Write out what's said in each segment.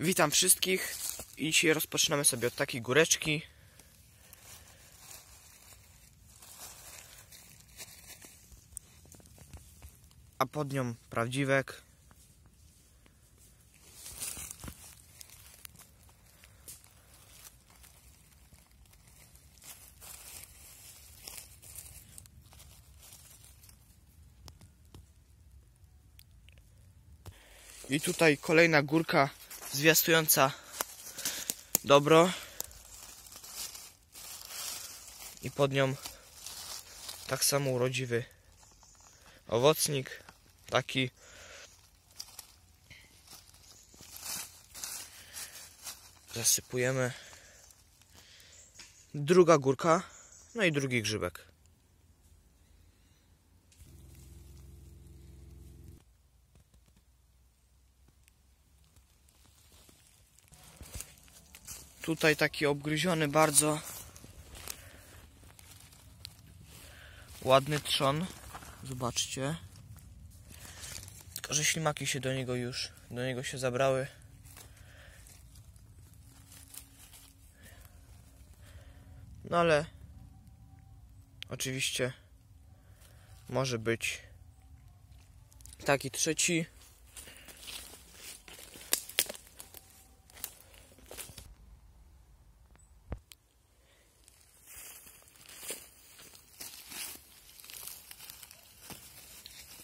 Witam wszystkich i dzisiaj rozpoczynamy sobie od takiej góreczki. A pod nią prawdziwek. I tutaj kolejna górka zwiastująca dobro. I pod nią tak samo urodziwy owocnik. Taki. Zasypujemy. Druga górka. No i drugi grzybek. Tutaj taki obgryziony bardzo ładny trzon. Zobaczcie. Tylko, że ślimaki się do niego już, do niego się zabrały. No ale oczywiście może być taki trzeci.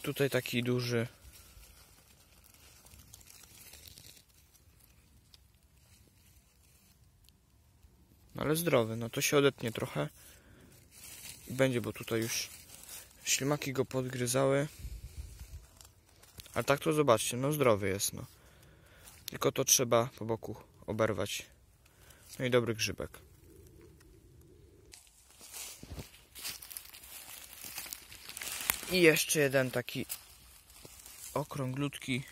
Tutaj taki duży. No ale zdrowy, no to się odetnie trochę. I będzie, bo tutaj już ślimaki go podgryzały. A tak to zobaczcie, no zdrowy jest, no. Tylko to trzeba po boku oberwać. No i dobry grzybek. I jeszcze jeden taki okrąglutki.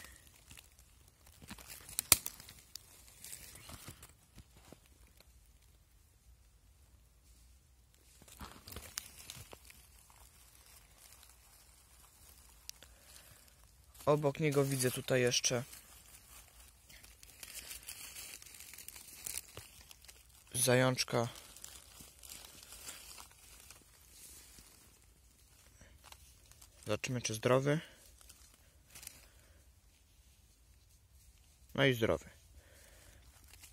Obok niego widzę tutaj jeszcze zajączka Zobaczymy, czy zdrowy. No i zdrowy.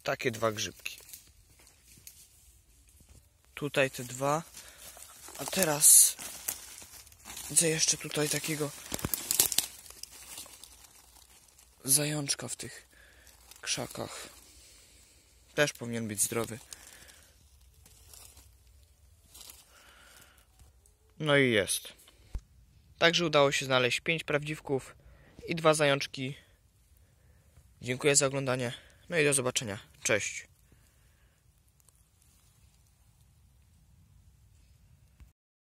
Takie dwa grzybki. Tutaj te dwa. A teraz widzę jeszcze tutaj takiego zajączka w tych krzakach. Też powinien być zdrowy. No i jest. Także udało się znaleźć 5 prawdziwków i dwa zajączki. Dziękuję za oglądanie. No i do zobaczenia. Cześć.